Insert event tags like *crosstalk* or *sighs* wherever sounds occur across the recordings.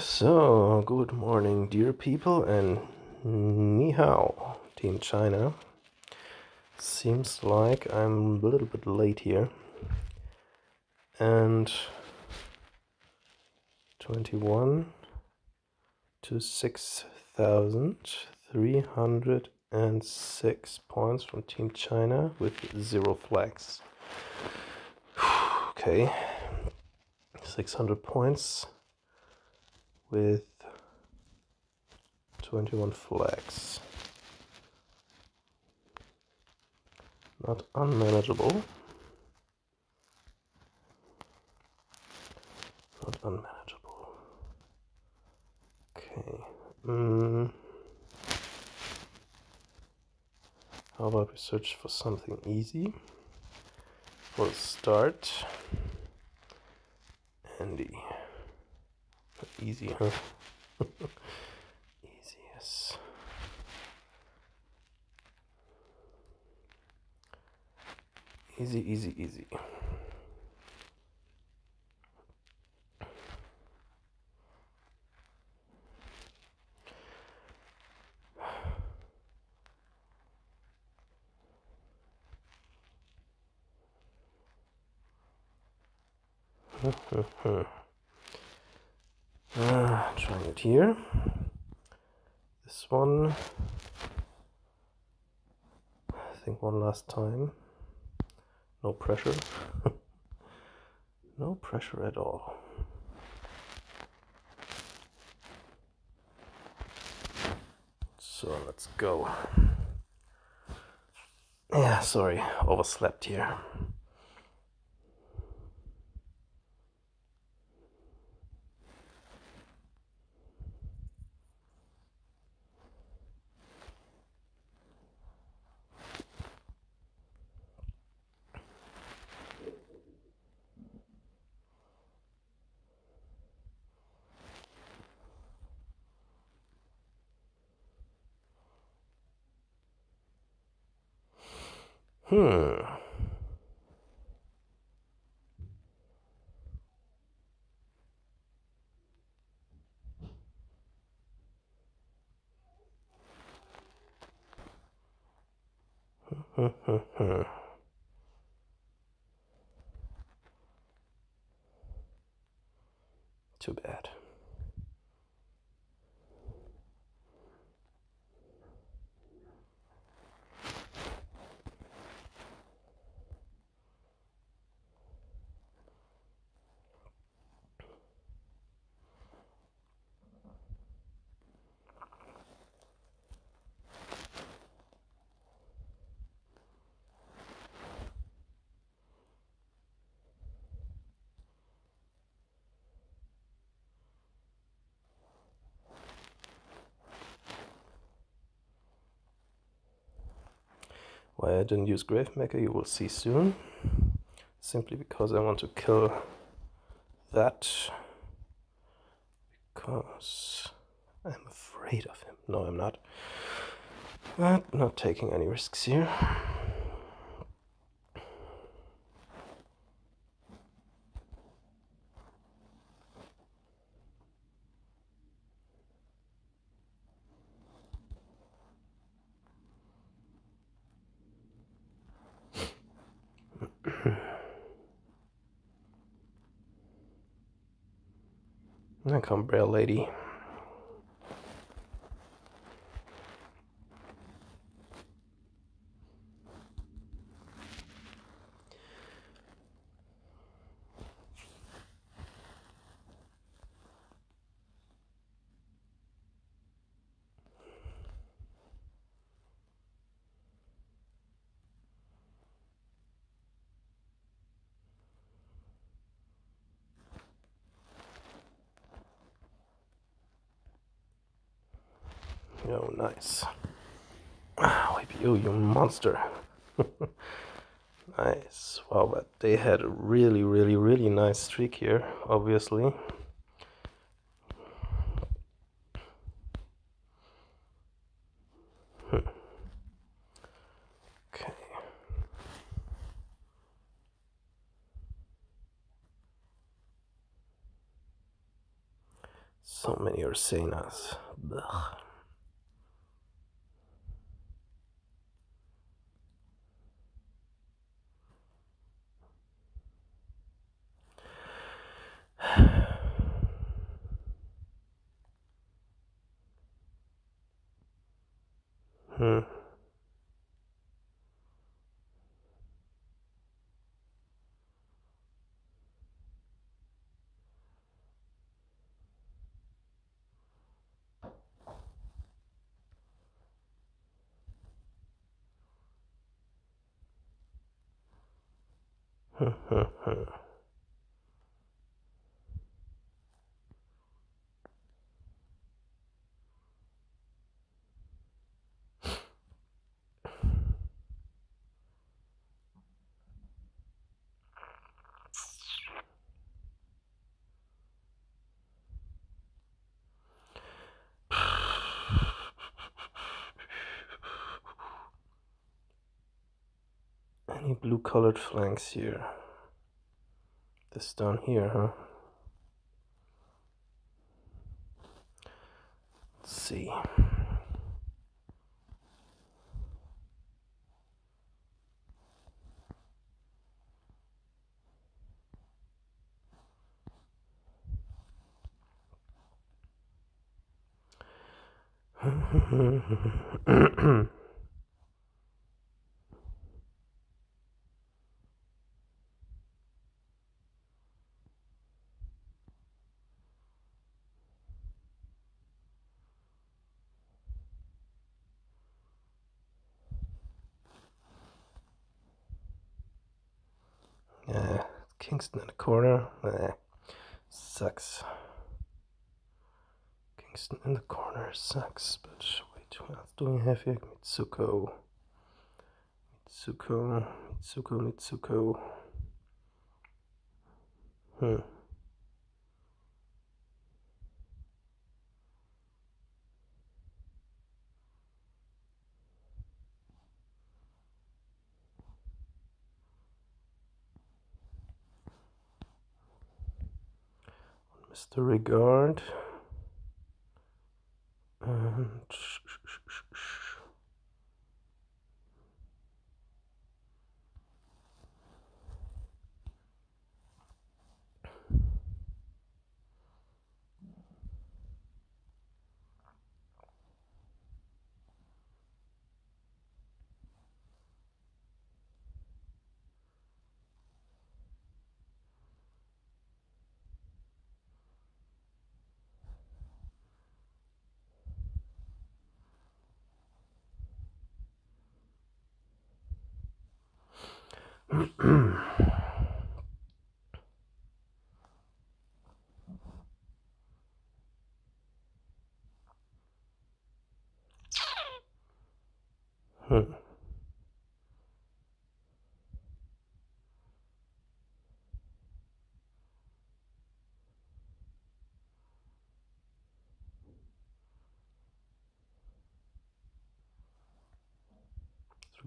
So, good morning, dear people, and ni hao, Team China. Seems like I'm a little bit late here. And 21 to 6,306 points from Team China with zero flags. *sighs* okay, 600 points with 21 flags. Not unmanageable. Not unmanageable. Okay. Mm. How about we search for something easy? For a start. Andy. Easy, huh? easy, yes. Easy, easy, easy. Uh, trying it here. This one. I think one last time. No pressure. *laughs* no pressure at all. So let's go. Yeah, sorry, overslept here. Hmm bad. Why I didn't use Gravemaker you will see soon. Simply because I want to kill that. Because I'm afraid of him. No, I'm not. But not taking any risks here. Braille Lady. Oh, nice. *sighs* Wipe you, you monster. *laughs* nice. Wow, but they had a really, really, really nice streak here, obviously. Hmm. Okay. So many Ursenas. Ugh. Hmm. Any blue colored flanks here? This down here, huh? Let's see. Yeah, Kingston in the corner. Eh, sucks. Kingston in the corner sucks, but wait, what else do we have here? Mitsuko. Mitsuko, Mitsuko, Mitsuko. Hmm. Mr. Regard. And hmm. *clears throat*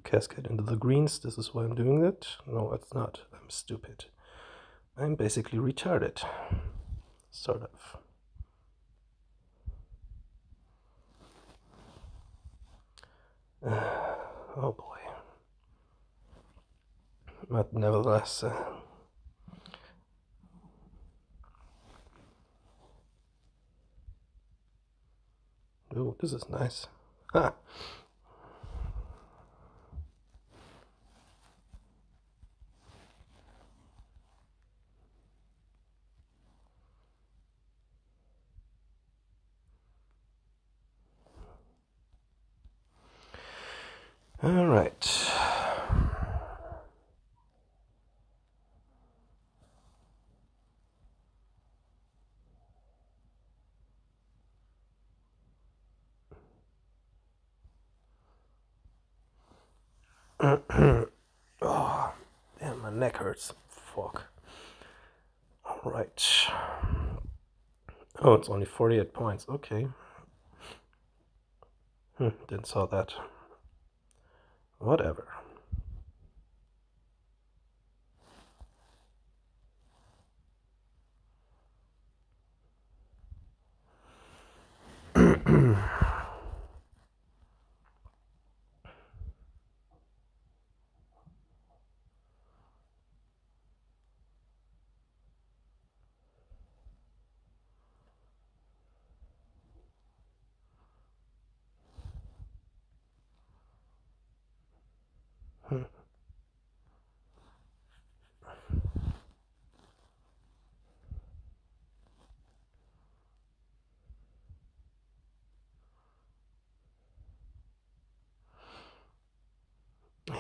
cascade into the greens. This is why I'm doing that. No, it's not. I'm stupid. I'm basically retarded. Sort of. Uh, *sighs* oh boy. But nevertheless, uh, oh, this is nice. All right. oh, *clears throat* damn, my neck hurts. Fuck. All right. Oh, it's only 48 points. Okay. Hmm, didn't saw that. Whatever. *clears throat*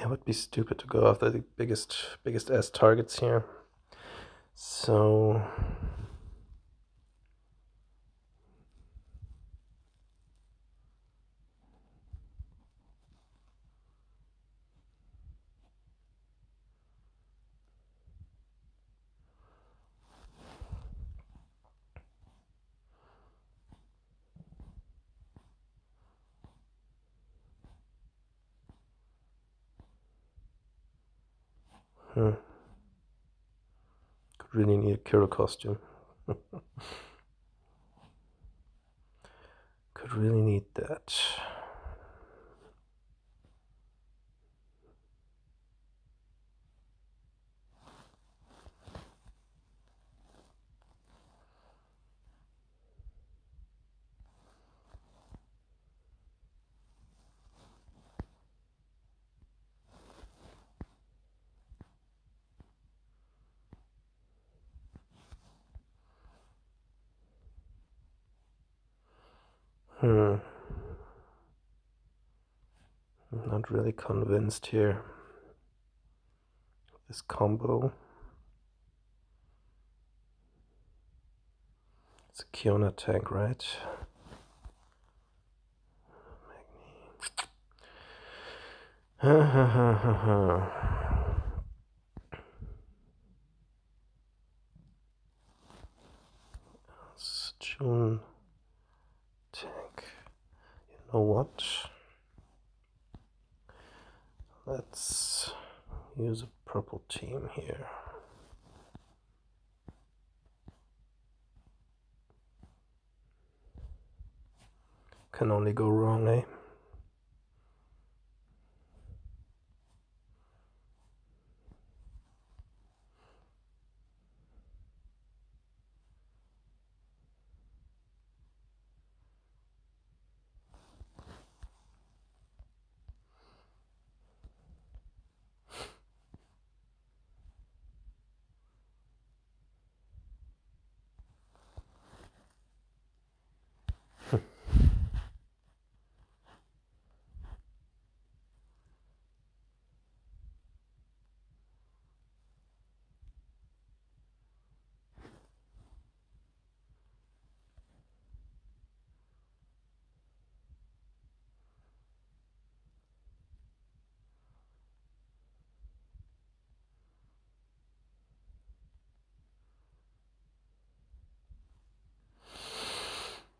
it would be stupid to go after the biggest biggest ass targets here. So Hmm. Could really need a Kiro costume. *laughs* Could really need that. Hmm. I'm not really convinced here. This combo. It's a Kiona tank, right? Ha ha ha ha ha. June tank. You know what? Let's use a purple team here. Can only go wrong, eh?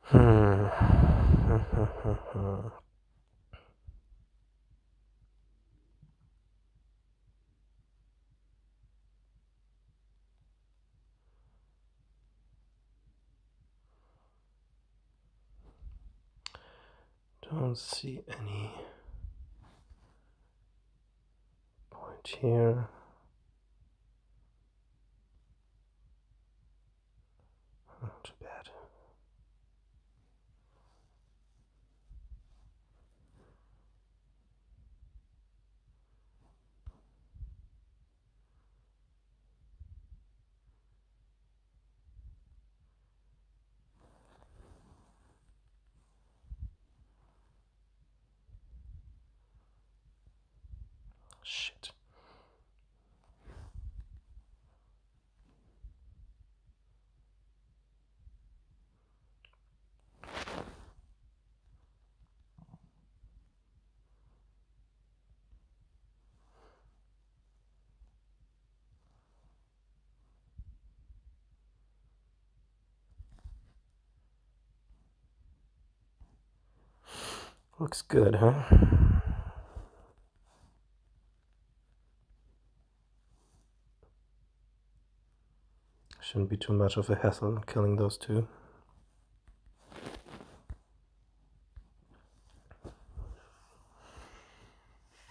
Hmm. *laughs* Don't see any point here. Oh, Not bad. Shit. Looks good, huh? Shouldn't be too much of a hassle killing those two.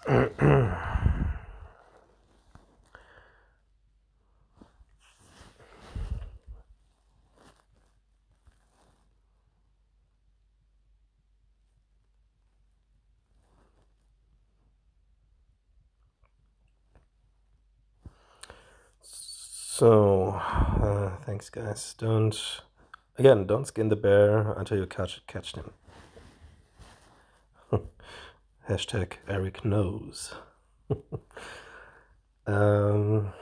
*clears throat* So, uh, thanks guys. Don't, again, don't skin the bear until you catch, catch him. *laughs* Hashtag Eric knows. *laughs* um,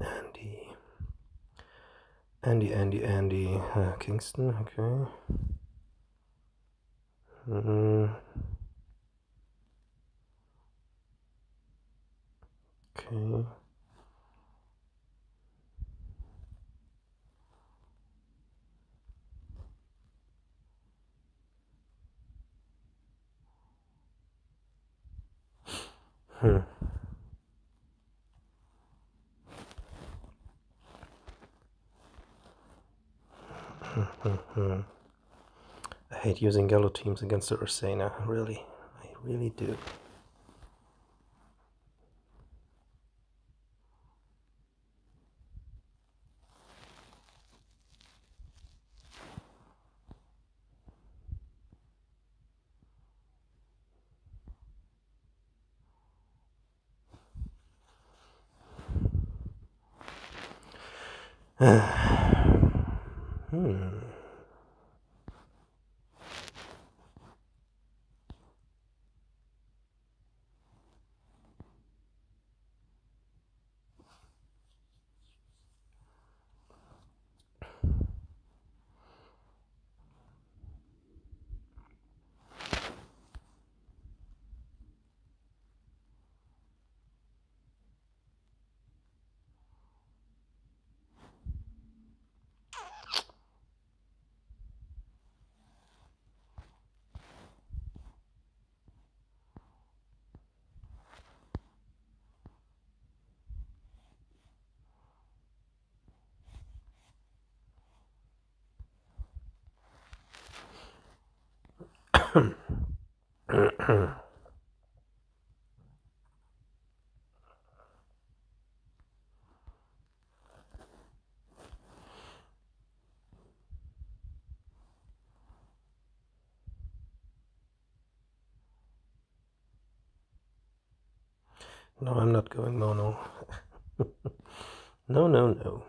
Andy. Andy, Andy, Andy. Uh, Kingston, okay. Mm. Okay. Hmm. Hmm. I hate using yellow teams against the Ursena, really. I really do. *sighs* *sighs* No, I'm not going mono. *laughs* no, no, no.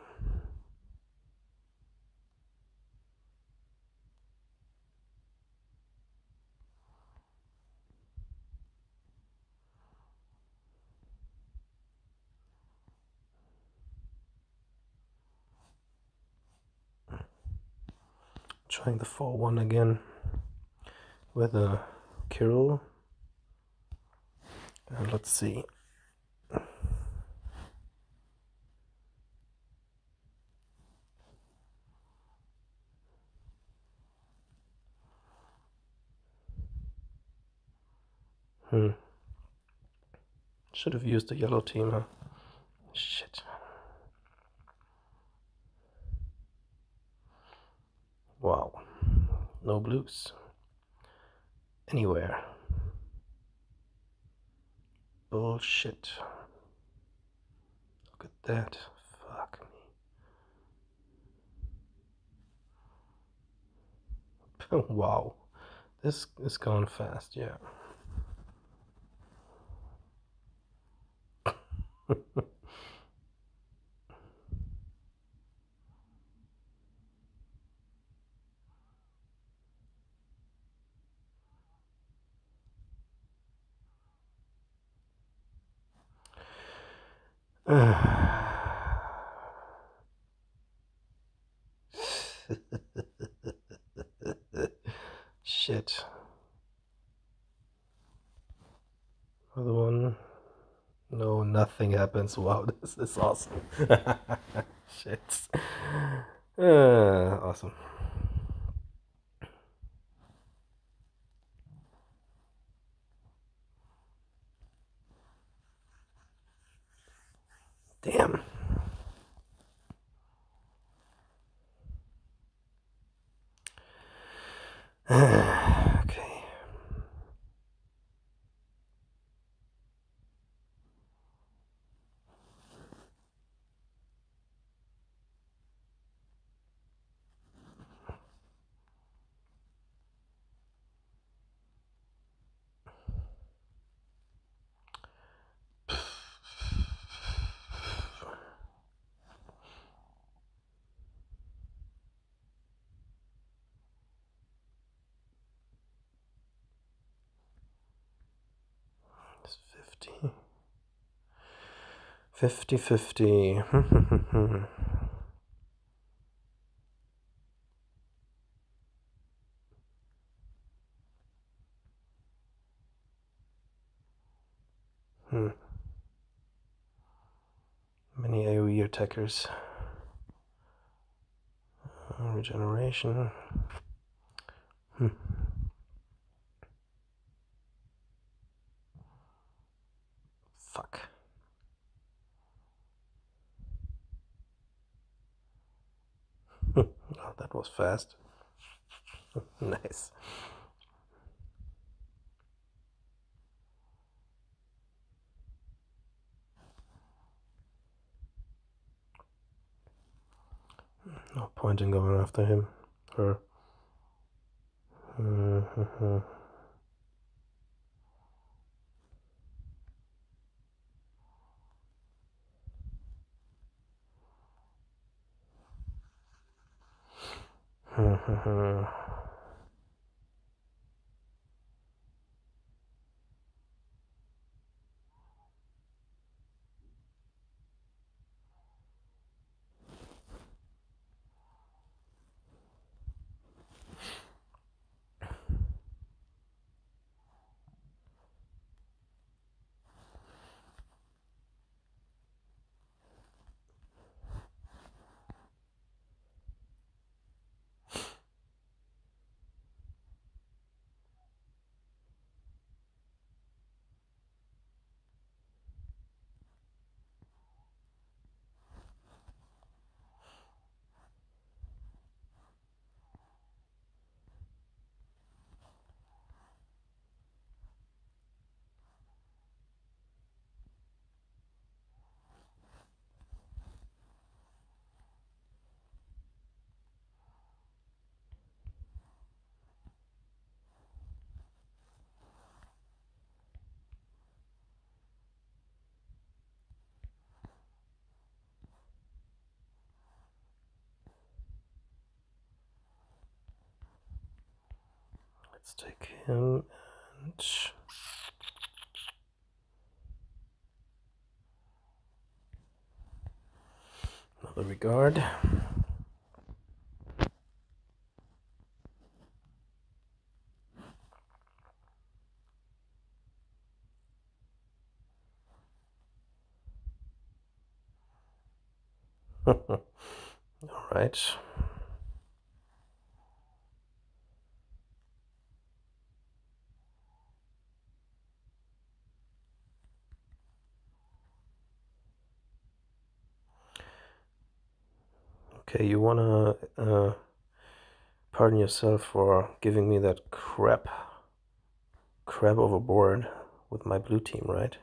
Trying the 4 1 again with a Kiril. And let's see. Hmm. Should have used the yellow team, huh? Shit. Wow. No blues. Anywhere. Bullshit. Look at that. Fuck me. *laughs* wow. This is going fast, yeah. *laughs* *sighs* Shit. Other one. No, nothing happens. Wow, *laughs* this is awesome. *laughs* Shit. Uh, *sighs* awesome. 50 50. hmm. Many AOE attackers. Uh, regeneration. Hmm. Fuck. Was fast. *laughs* nice. No point in going after him. Her. Mm-hmm. 呵呵呵。Let's take him and another regard. *laughs* All right. Okay, you wanna uh, pardon yourself for giving me that crap, crap overboard with my blue team, right?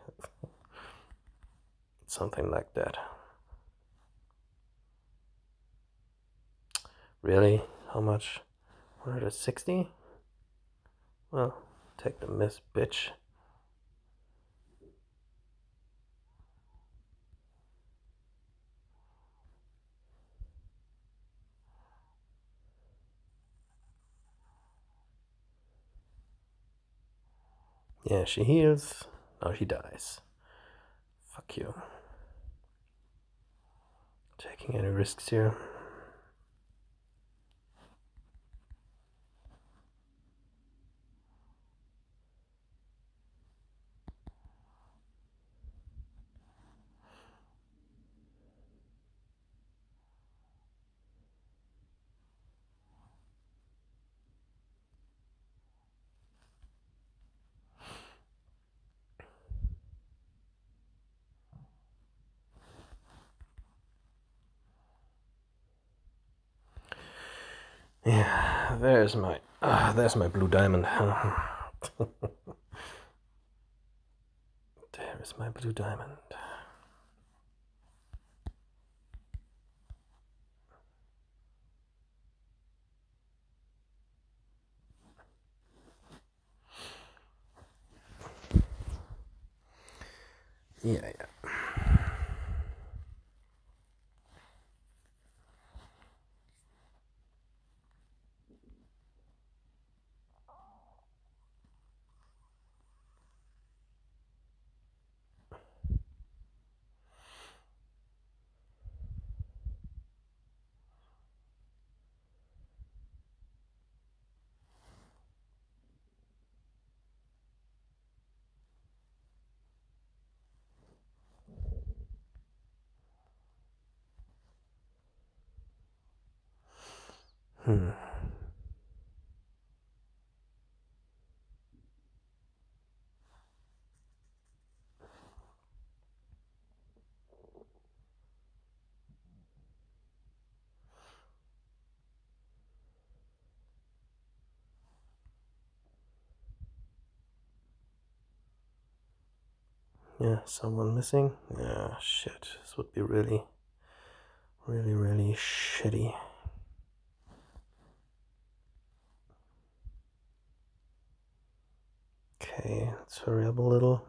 Something like that. Really? How much? 160? Well, take the miss, bitch. Yeah, she heals. Now oh, she dies. Fuck you. Taking any risks here. Yeah, there's my uh, there's my blue diamond. *laughs* there's my blue diamond. Yeah, yeah. Hmm. Yeah, someone missing? Yeah, shit. This would be really, really, really shitty. Okay, let's hurry up a little.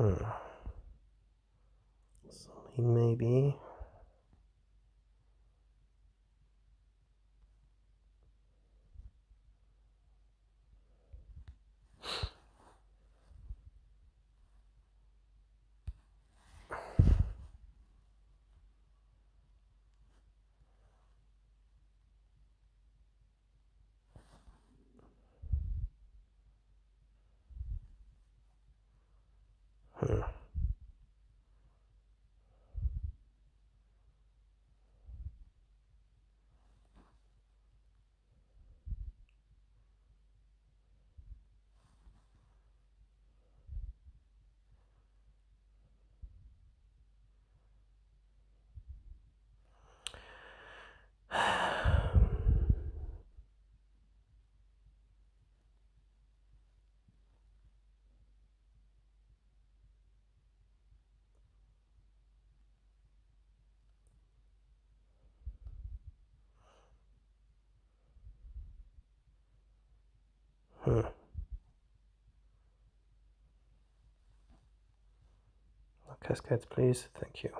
Hmm. Something maybe. Cascades, please. Thank you.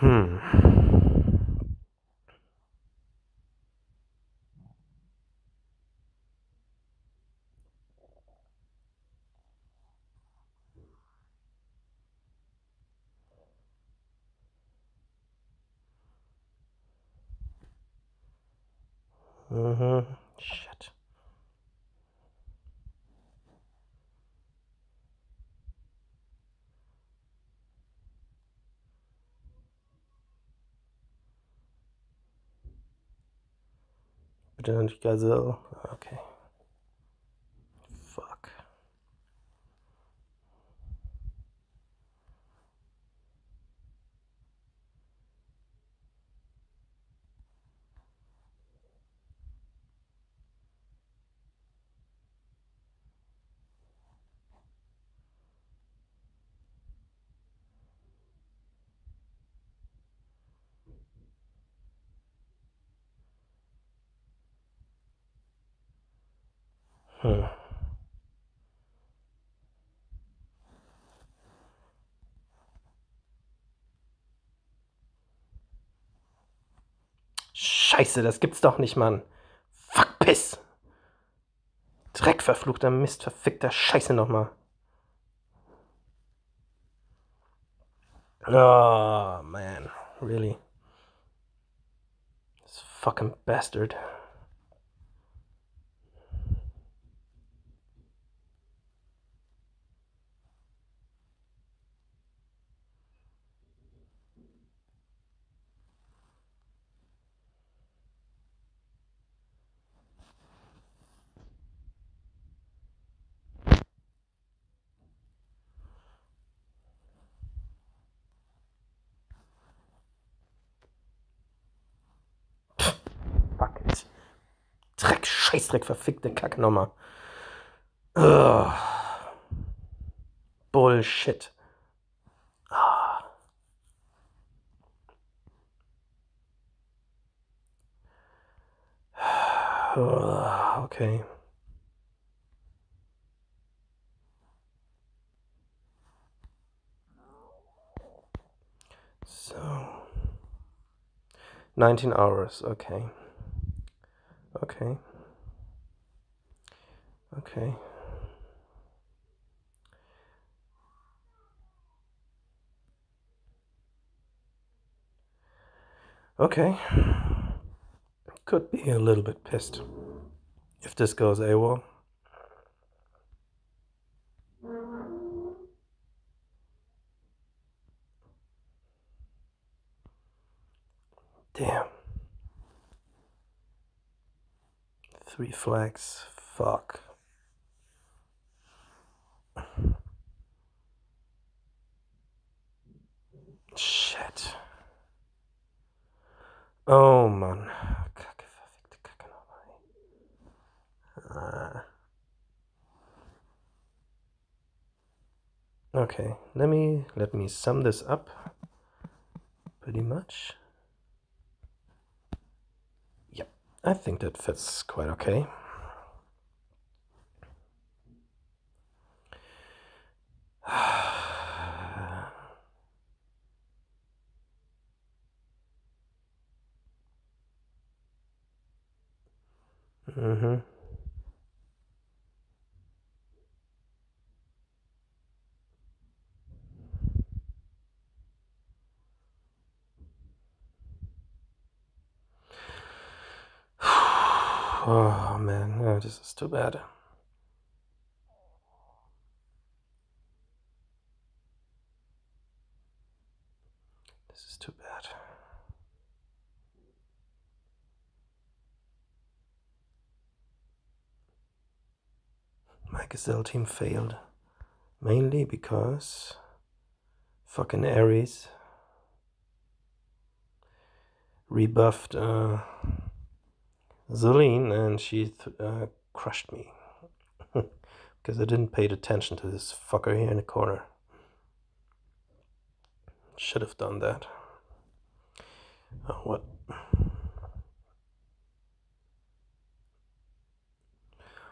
Hmm. Mm-hmm. Shit. Giant gazelle. Okay. Scheiße, das gibt's doch nicht, Mann. Fuck, Piss. Dreck, verfluchter Mist, verfickter Scheiße nochmal. Oh, man. Really? This fucking bastard. Scheißdreck, verfickte. Ugh. Bullshit. Ah. *sighs* Okay. So, 19 hours, okay. Okay. Okay. Okay. Could be a little bit pissed if this goes AWOL. Damn. Three flags. Fuck. Shit. Oh nochmal. Ah. Okay, let me let me sum this up pretty much. Yep, I think that fits quite okay. *sighs* mm-hmm. *sighs* Oh man, no, this is too bad. This is too bad. Gazelle team failed. Mainly because fucking Ares rebuffed uh, Zelene and she uh, crushed me. *laughs* because I didn't pay attention to this fucker here in the corner. Should have done that. Oh, what?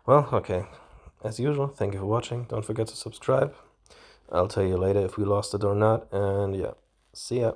Well, okay. As usual, thank you for watching. Don't forget to subscribe. I'll tell you later if we lost it or not. And yeah, see ya.